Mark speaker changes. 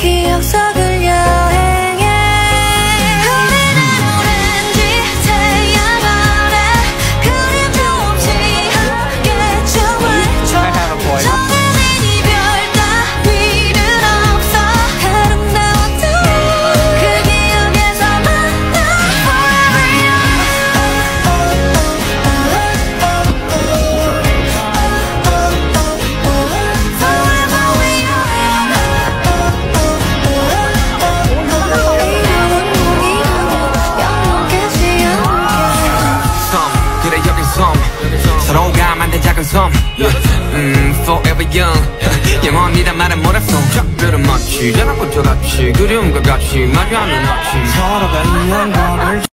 Speaker 1: 기억 속
Speaker 2: 만든 작은 섬. 음, forever young. 영원이란 말은 뭐랬어 작별은 마치 전화꽃과 같이 그리움과 같이 마주하는 아침.
Speaker 3: 서로가 있는 거를